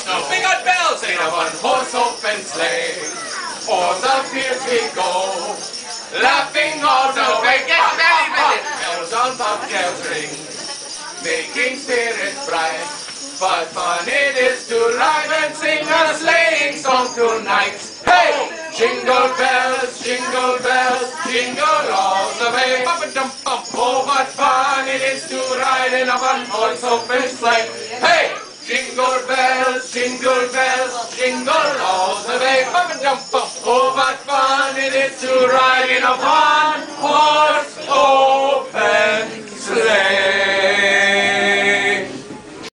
We got bells in a one-horse open sleigh. O'er the fields we go, laughing all the way. Get ready, ready. Bells on bobtails ring, making spirits bright. What fun it is to ride and sing a sleighing song tonight. Hey! Jingle bells, jingle bells, jingle all the way. Oh, what fun it is to ride in a one-horse open sleigh. Bells, jingle bells, jingle all the way. Bum-a-dum-bum. Oh, what fun it is to ride in a one